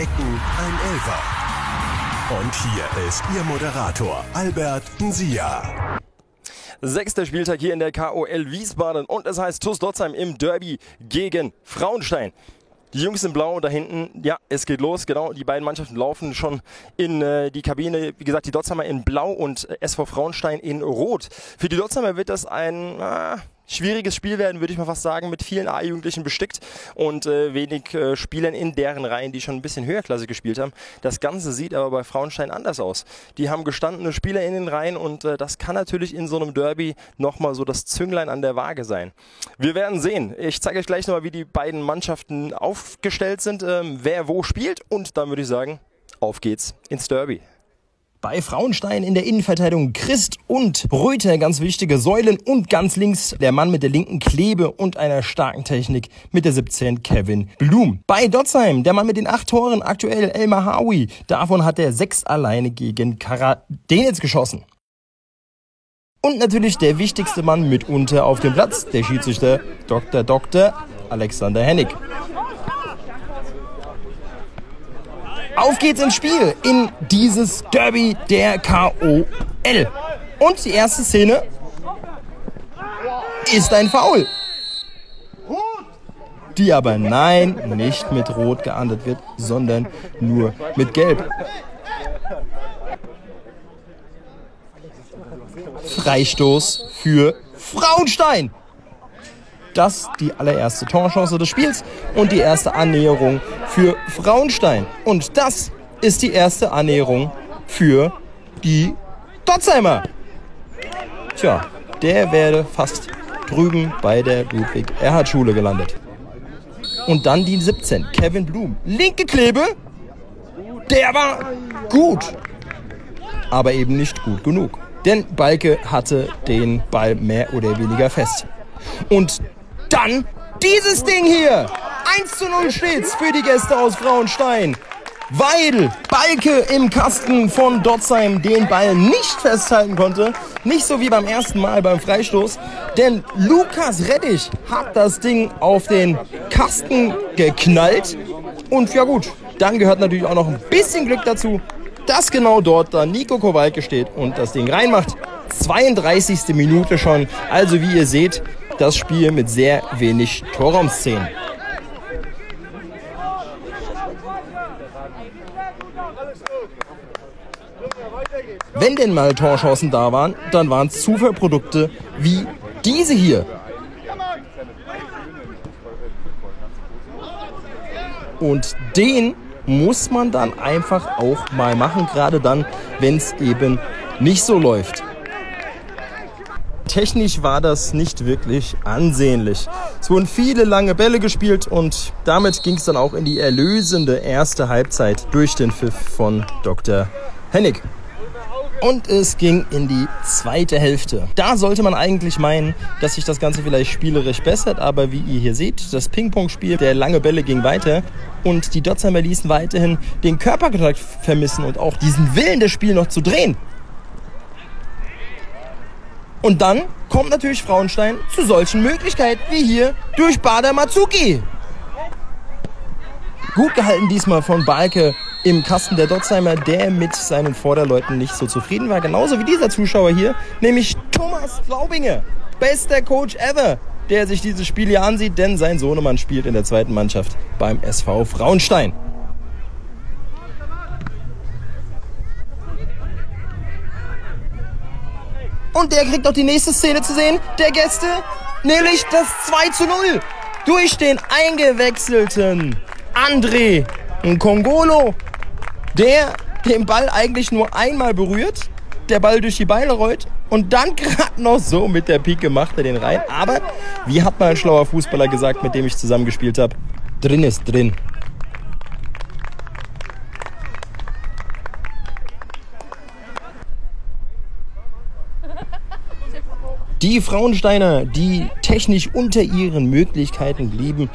Ecken ein Elfer. Und hier ist Ihr Moderator Albert Nsia. Sechster Spieltag hier in der KOL Wiesbaden und es heißt TuS Dotzheim im Derby gegen Frauenstein. Die Jungs in Blau da hinten, ja, es geht los, genau. Die beiden Mannschaften laufen schon in äh, die Kabine. Wie gesagt, die Dotzheimer in Blau und äh, SV Frauenstein in Rot. Für die Dotzheimer wird das ein, äh, schwieriges Spiel werden, würde ich mal fast sagen, mit vielen A-Jugendlichen bestickt und äh, wenig äh, Spielern in deren Reihen, die schon ein bisschen höherklassig gespielt haben. Das Ganze sieht aber bei Frauenstein anders aus. Die haben gestandene Spieler in den Reihen und äh, das kann natürlich in so einem Derby nochmal so das Zünglein an der Waage sein. Wir werden sehen. Ich zeige euch gleich nochmal, wie die beiden Mannschaften aufgestellt sind, ähm, wer wo spielt und dann würde ich sagen, auf geht's ins Derby. Bei Frauenstein in der Innenverteidigung Christ und Röther ganz wichtige Säulen und ganz links der Mann mit der linken Klebe und einer starken Technik mit der 17 Kevin Blum. Bei Dotzheim der Mann mit den acht Toren aktuell Elmar Howie. Davon hat er sechs alleine gegen Karadenitz geschossen. Und natürlich der wichtigste Mann mitunter auf dem Platz, der Schiedsrichter Dr. Dr. Alexander Hennig. Auf geht's ins Spiel, in dieses Derby der KOL. Und die erste Szene ist ein Foul. Die aber nein, nicht mit Rot geahndet wird, sondern nur mit Gelb. Freistoß für Frauenstein das die allererste Torchance des Spiels und die erste Annäherung für Frauenstein. Und das ist die erste Annäherung für die Dotzheimer. Tja, der wäre fast drüben bei der Ludwig-Erhard-Schule gelandet. Und dann die 17, Kevin Blum. Linke Klebe, der war gut, aber eben nicht gut genug. Denn Balke hatte den Ball mehr oder weniger fest. Und dann dieses Ding hier. 1 zu 0 steht's für die Gäste aus Frauenstein. Weil Balke im Kasten von Dotzheim den Ball nicht festhalten konnte. Nicht so wie beim ersten Mal beim Freistoß. Denn Lukas Rettich hat das Ding auf den Kasten geknallt. Und ja gut, dann gehört natürlich auch noch ein bisschen Glück dazu, dass genau dort da Nico Kowalke steht und das Ding reinmacht. 32. Minute schon. Also wie ihr seht, das Spiel mit sehr wenig Torraumszenen. Wenn denn mal Torchancen da waren, dann waren es Zufallprodukte wie diese hier. Und den muss man dann einfach auch mal machen, gerade dann, wenn es eben nicht so läuft. Technisch war das nicht wirklich ansehnlich. Es wurden viele lange Bälle gespielt und damit ging es dann auch in die erlösende erste Halbzeit durch den Pfiff von Dr. Hennig. Und es ging in die zweite Hälfte. Da sollte man eigentlich meinen, dass sich das Ganze vielleicht spielerisch bessert, aber wie ihr hier seht, das Ping-Pong-Spiel der lange Bälle ging weiter und die Dotzheimer ließen weiterhin den Körperkontakt vermissen und auch diesen Willen, das Spiel noch zu drehen. Und dann kommt natürlich Frauenstein zu solchen Möglichkeiten wie hier durch Bader Matsuki. Gut gehalten diesmal von Balke im Kasten der Dotzheimer, der mit seinen Vorderleuten nicht so zufrieden war. Genauso wie dieser Zuschauer hier, nämlich Thomas Glaubinge. Bester Coach ever, der sich dieses Spiel hier ansieht, denn sein Sohnemann spielt in der zweiten Mannschaft beim SV Frauenstein. Und der kriegt auch die nächste Szene zu sehen, der Gäste, nämlich das 2 zu 0 durch den eingewechselten André Kongolo, der den Ball eigentlich nur einmal berührt, der Ball durch die Beine rollt und dann gerade noch so mit der Pike macht er den rein. Aber wie hat mal ein schlauer Fußballer gesagt, mit dem ich zusammengespielt habe, drin ist drin. Die Frauensteiner, die technisch unter ihren Möglichkeiten blieben,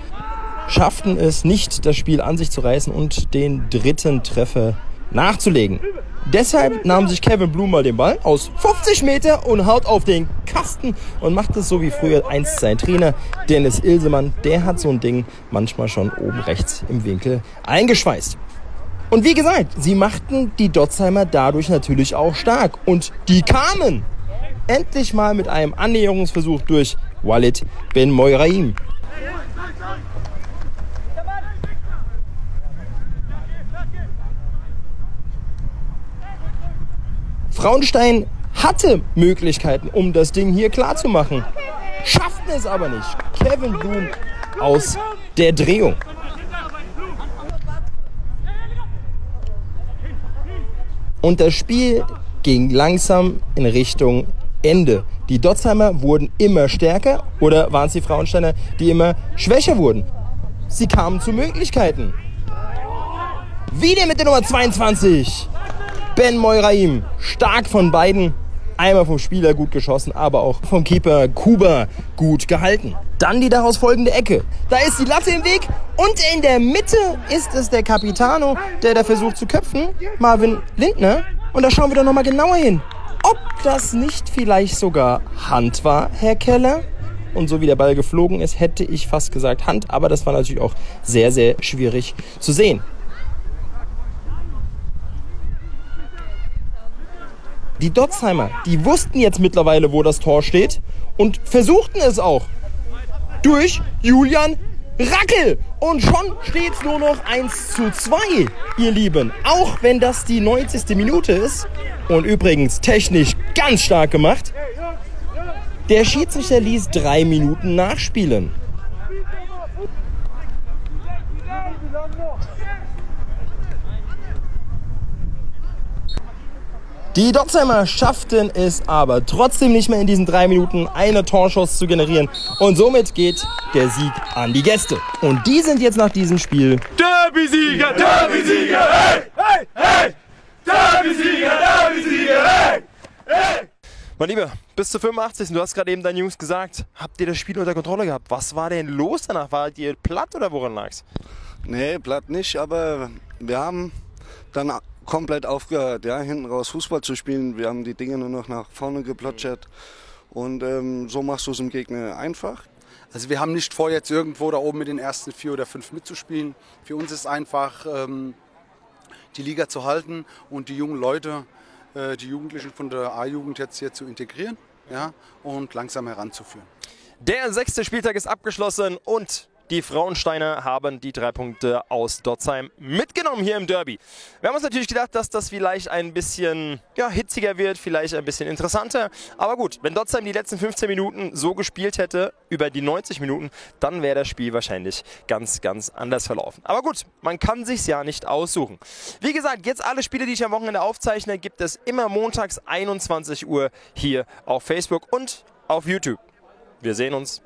schafften es nicht, das Spiel an sich zu reißen und den dritten Treffer nachzulegen. Deshalb nahm sich Kevin Blum mal den Ball aus 50 Meter und haut auf den Kasten und macht es so wie früher einst sein Trainer Dennis Ilsemann. Der hat so ein Ding manchmal schon oben rechts im Winkel eingeschweißt. Und wie gesagt, sie machten die Dotzheimer dadurch natürlich auch stark. Und die kamen endlich mal mit einem Annäherungsversuch durch Walid Ben Moiraim. Frauenstein hatte Möglichkeiten, um das Ding hier klar zu machen. Schafften es aber nicht. Kevin Bloom aus der Drehung. Und das Spiel ging langsam in Richtung Ende. Die Dotzheimer wurden immer stärker oder waren es die Frauensteiner, die immer schwächer wurden? Sie kamen zu Möglichkeiten. Wieder mit der Nummer 22. Ben Moiraim, stark von beiden. Einmal vom Spieler gut geschossen, aber auch vom Keeper Kuba gut gehalten. Dann die daraus folgende Ecke. Da ist die Latte im Weg und in der Mitte ist es der Capitano, der da versucht zu köpfen, Marvin Lindner. Und da schauen wir doch nochmal genauer hin. Das nicht vielleicht sogar Hand war, Herr Keller? Und so wie der Ball geflogen ist, hätte ich fast gesagt Hand, aber das war natürlich auch sehr, sehr schwierig zu sehen. Die Dotzheimer, die wussten jetzt mittlerweile, wo das Tor steht und versuchten es auch. Durch Julian Rackel. Und schon steht es nur noch 1 zu 2, ihr Lieben. Auch wenn das die 90. Minute ist. Und übrigens technisch ganz stark gemacht. Der Schiedsrichter ließ drei Minuten nachspielen. Die Dotzheimer schafften es aber trotzdem nicht mehr in diesen drei Minuten eine Torschuss zu generieren. Und somit geht der Sieg an die Gäste. Und die sind jetzt nach diesem Spiel Derby-Sieger, Derby-Sieger, hey, hey, hey! Derby-Sieger, Derby-Sieger, hey, hey! Mein Lieber, bis zu 85. Du hast gerade eben deinen Jungs gesagt, habt ihr das Spiel unter Kontrolle gehabt? Was war denn los danach? War ihr platt oder woran lag's? Nee, platt nicht, aber wir haben dann komplett aufgehört, ja, hinten raus Fußball zu spielen. Wir haben die Dinge nur noch nach vorne geplätschert. Und ähm, so machst du es im Gegner einfach. Also wir haben nicht vor, jetzt irgendwo da oben mit den ersten vier oder fünf mitzuspielen. Für uns ist einfach ähm, die Liga zu halten und die jungen Leute, äh, die Jugendlichen von der A-Jugend jetzt hier zu integrieren ja, und langsam heranzuführen. Der sechste Spieltag ist abgeschlossen und die Frauensteiner haben die drei Punkte aus Dotzheim mitgenommen hier im Derby. Wir haben uns natürlich gedacht, dass das vielleicht ein bisschen ja, hitziger wird, vielleicht ein bisschen interessanter. Aber gut, wenn Dotzheim die letzten 15 Minuten so gespielt hätte, über die 90 Minuten, dann wäre das Spiel wahrscheinlich ganz, ganz anders verlaufen. Aber gut, man kann sich's ja nicht aussuchen. Wie gesagt, jetzt alle Spiele, die ich am Wochenende aufzeichne, gibt es immer montags 21 Uhr hier auf Facebook und auf YouTube. Wir sehen uns.